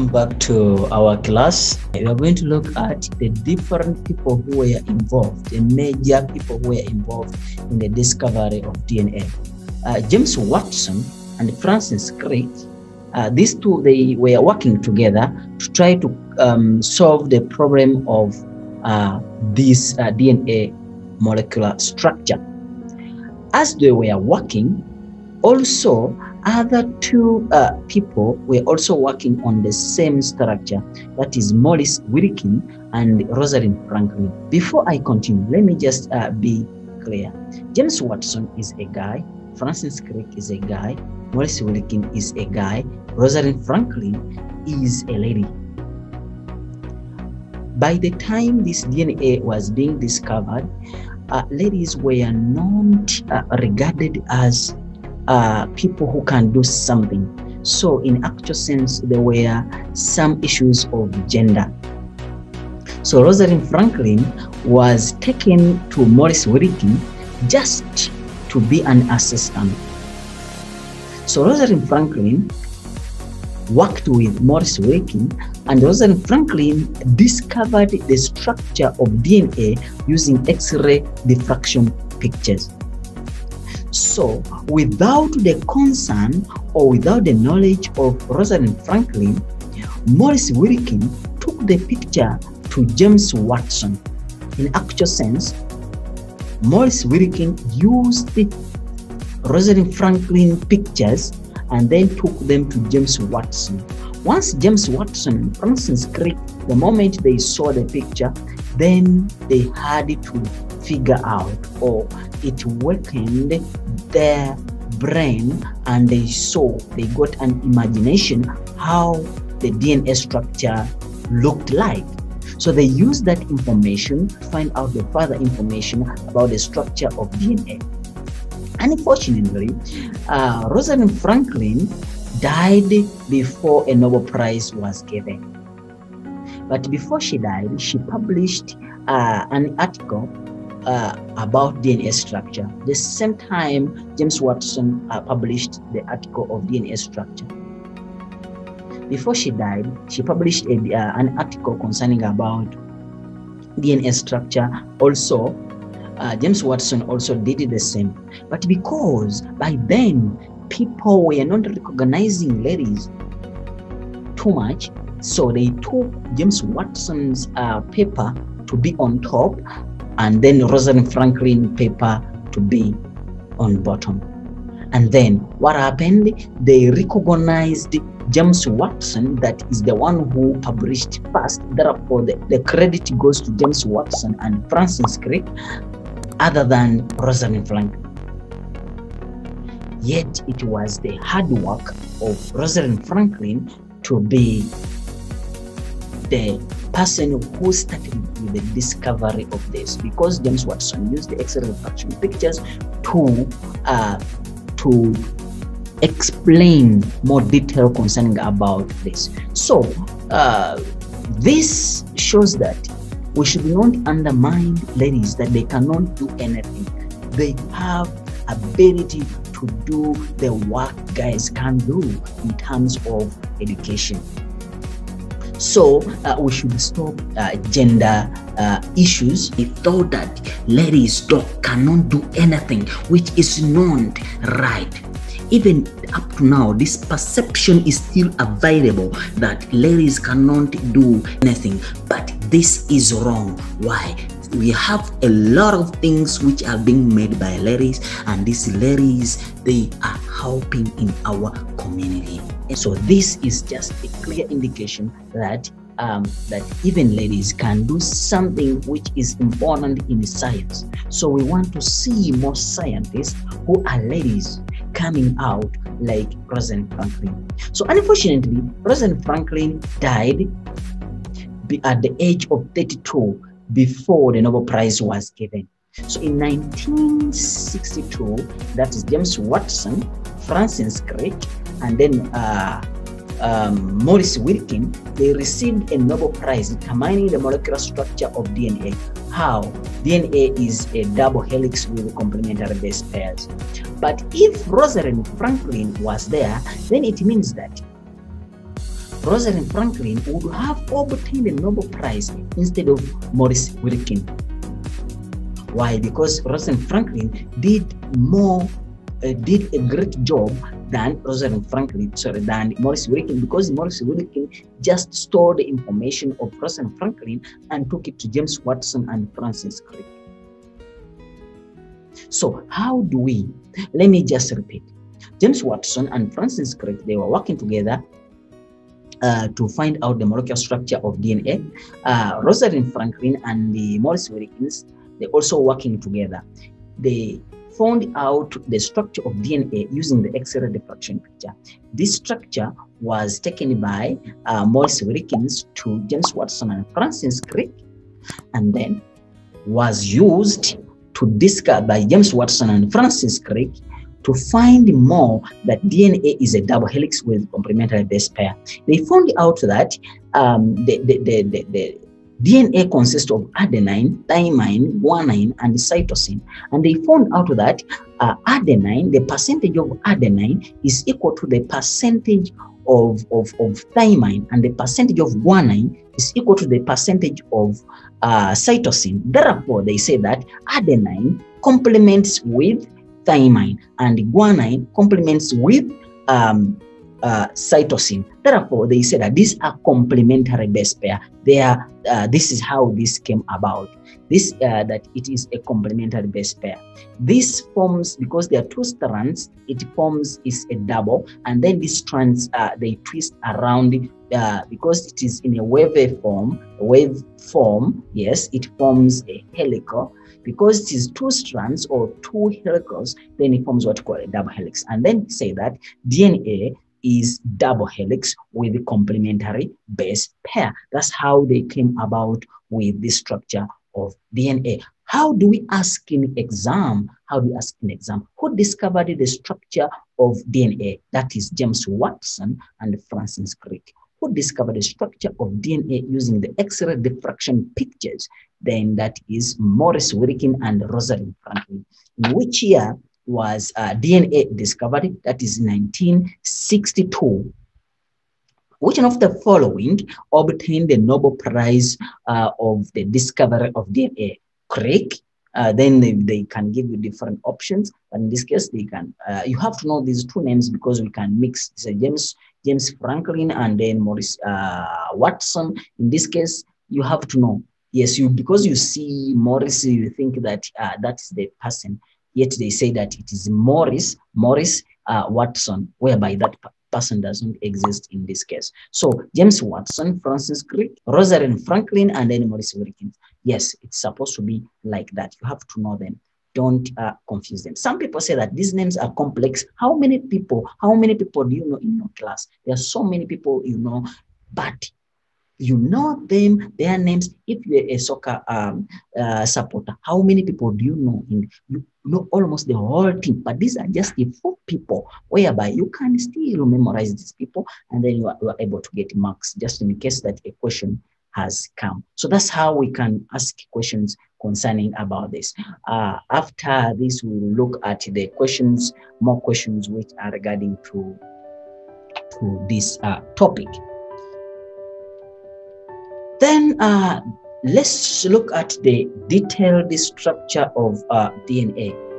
Welcome back to our class. We are going to look at the different people who were involved, the major people who were involved in the discovery of DNA. Uh, James Watson and Francis Crick, uh, these two, they were working together to try to um, solve the problem of uh, this uh, DNA molecular structure. As they were working, also other two uh, people were also working on the same structure that is Maurice Wilkin and Rosalind Franklin. Before I continue, let me just uh, be clear. James Watson is a guy, Francis Crick is a guy, Maurice Wilkin is a guy, Rosalind Franklin is a lady. By the time this DNA was being discovered, uh, ladies were not uh, regarded as uh, people who can do something. So, in actual sense, there were some issues of gender. So, Rosalind Franklin was taken to Maurice Wilkin just to be an assistant. So, Rosalind Franklin worked with Maurice Wilkin, and Rosalind Franklin discovered the structure of DNA using X ray diffraction pictures. So, without the concern or without the knowledge of Rosalind Franklin, Maurice Wilkin took the picture to James Watson. In actual sense, Maurice Wilkin used the Rosalind Franklin pictures and then took them to James Watson. Once James Watson and Francis Crick, the moment they saw the picture, then they had to figure out or it awakened their brain and they saw, they got an imagination how the DNA structure looked like. So they used that information to find out the further information about the structure of DNA. Unfortunately, uh, Rosalind Franklin died before a Nobel Prize was given. But before she died, she published uh, an article uh, about DNA structure. The same time, James Watson uh, published the article of DNA structure. Before she died, she published a, uh, an article concerning about DNA structure. Also, uh, James Watson also did the same. But because by then people were not recognizing ladies too much, so they took James Watson's uh, paper to be on top and then Rosalind Franklin paper to be on bottom. And then what happened? They recognized James Watson, that is the one who published first. Therefore, the, the credit goes to James Watson and Francis Crick, other than Rosalind Franklin. Yet it was the hard work of Rosalind Franklin to be the person who started with the discovery of this because James Watson used the X-ray refraction pictures to uh, to explain more detail concerning about this. So uh, this shows that we should not undermine ladies that they cannot do anything. They have ability to do the work guys can do in terms of education. So uh, we should stop uh, gender uh, issues. We thought that ladies don't, cannot do anything, which is not right. Even up to now, this perception is still available that ladies cannot do anything. But this is wrong. Why? we have a lot of things which are being made by ladies and these ladies they are helping in our community. And so this is just a clear indication that um, that even ladies can do something which is important in science. So we want to see more scientists who are ladies coming out like Rosalind Franklin. So unfortunately Rosalind Franklin died at the age of 32 before the Nobel Prize was given. So in 1962, that is James Watson, Francis Crick, and then uh, um, Maurice Wilkin, they received a Nobel Prize determining the molecular structure of DNA. How DNA is a double helix with complementary base pairs. But if Rosalind Franklin was there, then it means that Rosalind Franklin would have obtained a Nobel Prize instead of Maurice Wilkins. Why? Because Rosalind Franklin did more, did a great job than Rosalind Franklin, sorry, than Maurice Wilkins, because Maurice Wilkins just stored the information of Rosalind Franklin and took it to James Watson and Francis Crick. So how do we, let me just repeat. James Watson and Francis Crick, they were working together uh, to find out the molecular structure of DNA. Uh, Rosalind Franklin and the Maurice Wilkins, they also working together. They found out the structure of DNA using the X-ray diffraction picture. This structure was taken by uh, Maurice Wilkins to James Watson and Francis Crick, and then was used to discover by James Watson and Francis Crick to find more that DNA is a double helix with complementary base pair. They found out that um, the, the, the, the DNA consists of adenine, thymine, guanine, and cytosine. And they found out that uh, adenine, the percentage of adenine is equal to the percentage of, of, of thymine, and the percentage of guanine is equal to the percentage of uh, cytosine. Therefore, they say that adenine complements with thymine and guanine complements with um, uh, cytosine. Therefore, they say that these are complementary base pair. They are, uh, this is how this came about. This uh, that it is a complementary base pair. This forms because there are two strands. It forms is a double, and then these strands uh, they twist around uh, because it is in a wave form. Wave form, yes, it forms a helical because it is two strands or two helicals, then it forms what we call a double helix. And then say that DNA is double helix with a complementary base pair. That's how they came about with this structure of DNA. How do we ask in exam? How do we ask in exam? Who discovered the structure of DNA? That is James Watson and Francis Crick. Who discovered the structure of DNA using the X-ray diffraction pictures? Then that is Maurice Wilkins and Rosalind Franklin. In which year was uh, DNA discovered? That is 1962. Which of the following obtained the Nobel Prize uh, of the discovery of DNA? Crick. Uh, then they, they can give you different options. But in this case, they can. Uh, you have to know these two names because we can mix. James James Franklin and then Maurice uh, Watson. In this case, you have to know. Yes, you because you see Maurice, you think that uh, that's the person. Yet they say that it is Morris, Morris uh, Watson, whereby that person doesn't exist in this case. So James Watson, Francis Crick, Rosalind Franklin, and then Maurice Wilkins. Yes, it's supposed to be like that. You have to know them. Don't uh, confuse them. Some people say that these names are complex. How many people, how many people do you know in your class? There are so many people you know, but you know them, their names. If you're a soccer um, uh, supporter, how many people do you know? In you know almost the whole team, but these are just the four people whereby you can still memorize these people, and then you are, you are able to get marks just in case that a question has come. So that's how we can ask questions concerning about this. Uh, after this, we will look at the questions, more questions which are regarding to to this uh, topic. Then uh, let's look at the detailed structure of uh, DNA.